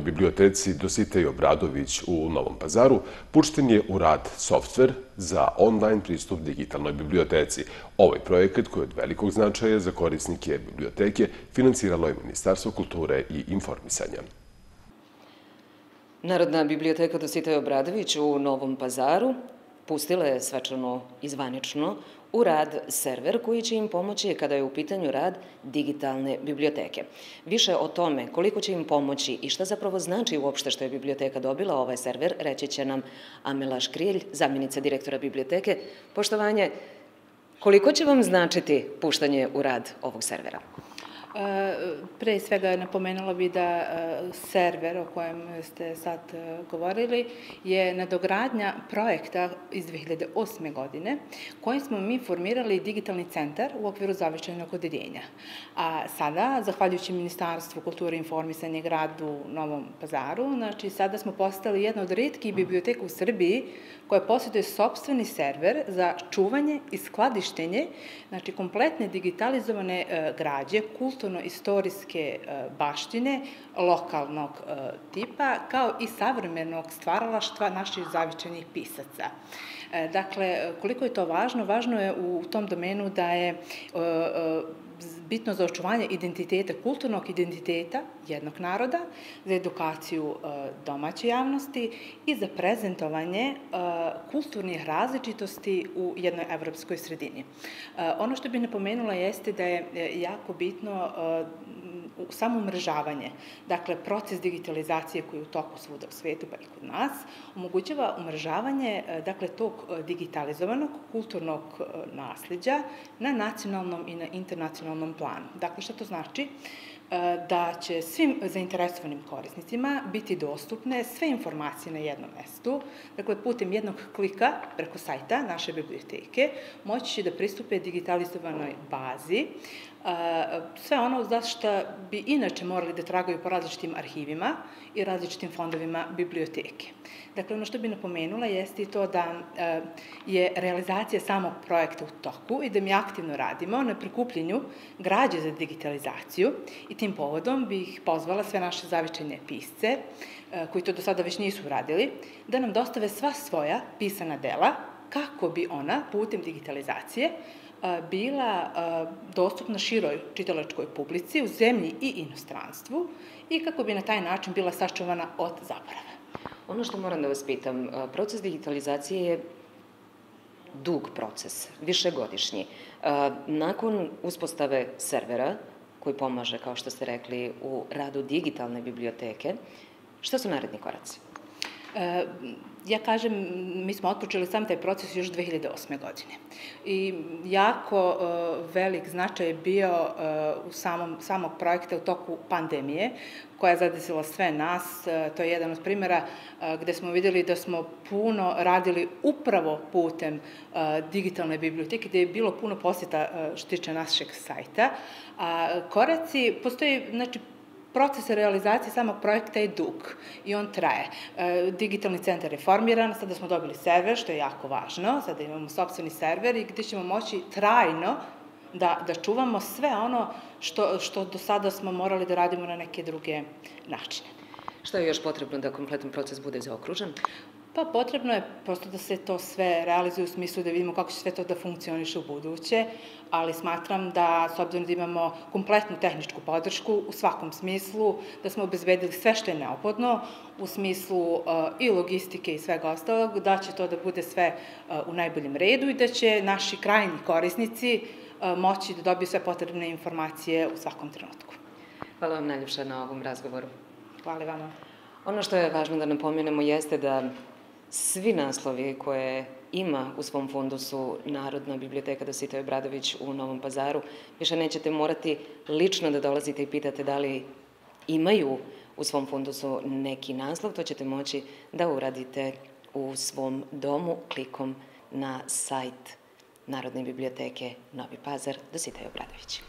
biblioteci Dositej Obradović u Novom pazaru pušten je u rad softver za online pristup digitalnoj biblioteci. Ovaj projekat, koji je od velikog značaja za korisnike biblioteke, financiralo je Ministarstvo kulture i informisanja. Narodna biblioteka Dositej Obradović u Novom pazaru pustila je svečano i zvanično u rad server koji će im pomoći kada je u pitanju rad digitalne biblioteke. Više o tome koliko će im pomoći i šta zapravo znači uopšte što je biblioteka dobila ovaj server, reći će nam Amela Škrilj, zamjenica direktora biblioteke. Poštovanje, koliko će vam značiti puštanje u rad ovog servera? Pre svega napomenula bi da e, server o kojem ste sad e, govorili je nadogradnja projekta iz 2008. godine kojim smo mi formirali digitalni centar u okviru zavičajnog odeljenja. A sada, zahvaljujući Ministarstvu kulture i informisanja gradu Novom pazaru, znači sada smo postali jedna od redkih biblioteka u Srbiji koja posjeduje sobstveni server za čuvanje i skladištenje, znači kompletne digitalizovane e, građe, kulturno-istorijske e, baštine lokalnog e, tipa, kao i savremenog stvaralaštva naših zavičajnih pisaca. Dakle, koliko je to važno? Važno je u tom domenu da je bitno za očuvanje identiteta, kulturnog identiteta jednog naroda, za edukaciju e, domaće javnosti i za prezentovanje e, kulturnih različitosti u jednoj evropskoj sredini. E, ono što bih napomenula jeste da je jako bitno samo umrežavanje, dakle proces digitalizacije koji je u toku svuda u svetu pa i kod nas, omogućava umrežavanje dakle tog digitalizovanog kulturnog nasljeđa na nacionalnom i na internacionalnom planu. Dakle, šta to znači? E, da će svim zainteresovanim korisnicima biti dostupne sve informacije na jednom mestu, dakle putem jednog klika preko sajta naše biblioteke moći će da pristupe digitalizovanoj bazi sve ono za što bi inače morali da tragaju po različitim arhivima i različitim fondovima biblioteke. Dakle, ono što bi napomenula jeste i to da je realizacija samog projekta u toku i da mi aktivno radimo na prikupljenju građe za digitalizaciju i tim povodom bih pozvala sve naše zavičajne pisce, koji to do sada već nisu uradili, da nam dostave sva svoja pisana dela kako bi ona putem digitalizacije bila dostupna široj čitalačkoj publici u zemlji i inostranstvu i kako bi na taj način bila sačuvana od zaborava. Ono što moram da vas pitam, proces digitalizacije je dug proces, višegodišnji. Nakon uspostave servera, koji pomaže, kao što ste rekli, u radu digitalne biblioteke, šta su naredni koraci? E, ja kažem, mi smo otpočeli sam taj proces još 2008. godine. I jako uh, velik značaj je bio uh, u samom, samog projekta u toku pandemije, koja je zadesila sve nas. Uh, to je jedan od primjera uh, gde smo videli da smo puno radili upravo putem uh, digitalne biblioteke, gde je bilo puno posjeta uh, štiče našeg sajta. A koraci, postoji, znači, proces realizacije samog projekta je dug i on traje. E, digitalni centar je formiran, sada smo dobili server, što je jako važno, sada imamo sobstveni server i gde ćemo moći trajno da, da čuvamo sve ono što, što do sada smo morali da radimo na neke druge načine. Šta je još potrebno da kompletan proces bude zaokružen? Pa potrebno je prosto da se to sve realizuje u smislu da vidimo kako će sve to da funkcioniše u buduće, ali smatram da, s obzirom da imamo kompletnu tehničku podršku u svakom smislu, da smo obezbedili sve što je neophodno u smislu uh, i logistike i svega ostalog, da će to da bude sve uh, u najboljem redu i da će naši krajnji korisnici uh, moći da dobiju sve potrebne informacije u svakom trenutku. Hvala vam najljepša na ovom razgovoru. Hvala vama. Ono što je važno da napomenemo jeste da svi naslovi koje ima u svom fundusu Narodna biblioteka Dositoj Bradović u Novom pazaru, više nećete morati lično da dolazite i pitate da li imaju u svom fundusu neki naslov, to ćete moći da uradite u svom domu klikom na sajt Narodne biblioteke Novi Pazar Dositej Obradović.